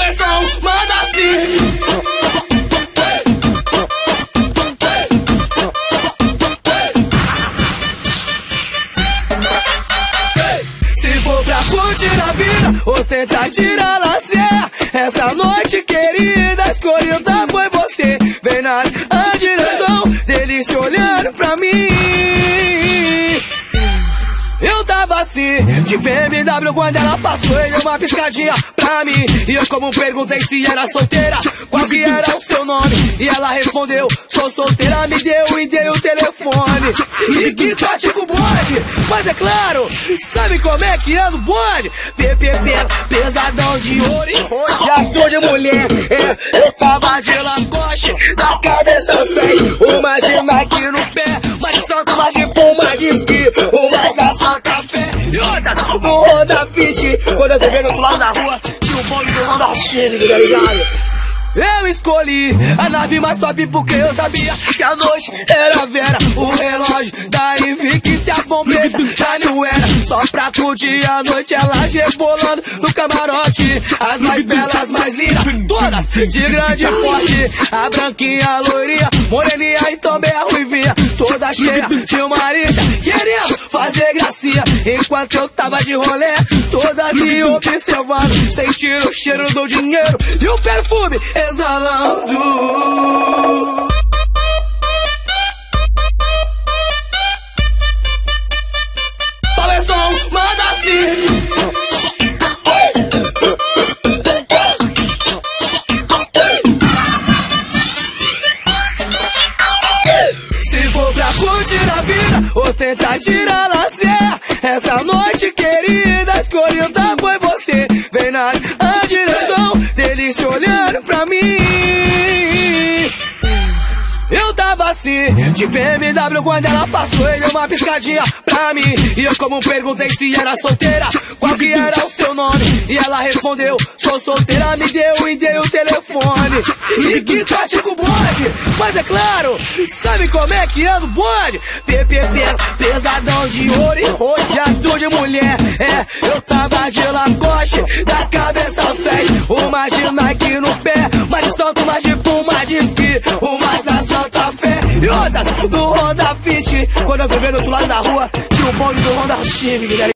coleção, manda assim. Se for pra curtir a vida, ostentar, tirar, lazer. Essa noite querida, escolhida foi você. Vem na a direção, delícia olhando pra mim. Eu tava assim, de BMW quando ela passou, ele uma piscadinha pra mim. E eu como perguntei se era solteira, qual que era o seu nome? E ela respondeu, sou solteira, me deu e deu o telefone. E quis partir com o bonde, mas é claro, sabe como é que anda o bonde? PPP, pesadão de ouro e rodeador de mulher. É, eu tava de lacoste, da cabeça aos pés, uma gema aqui no pé, uma de santo, uma de puma, de Outras no Honda Fit. Quando eu vivi no outro lado da rua, tinha um bonde do Honda Civic, tá ligado? Eu escolhi a nave mais top porque eu sabia que a noite era vera. O relógio da Invicta, a bombeta já não era. Só pra curtir a noite, ela rebolando no camarote. As mais belas, mais lindas, todas de grande porte. A branquinha, a loirinha, moreninha e também a ruivinha. Toda cheia de malícia, querendo fazer gracinha. Enquanto eu tava de rolê, todas me observando. Sentir o cheiro do dinheiro e o perfume exalando. A vida, ostentar, tirar lazer. Essa noite querida, escolhida foi você. Vem na direção dele se olhando pra mim. Assim, de BMW quando ela passou e deu uma piscadinha pra mim. E eu como perguntei se era solteira, qual que era o seu nome? E ela respondeu, sou solteira, me deu e deu o telefone. E quis partir com o bonde, mas é claro, sabe como é que anda o bonde? PPP, pesadão de ouro e rodeado de mulher. É, eu tava de lacoste, da cabeça aos pés, uma de Nike no pé, mais de santo, mais de puma, de Fé e outras do Honda Fit. Quando eu vivi no outro lado da rua, tinha um bonde do Honda Civic, né?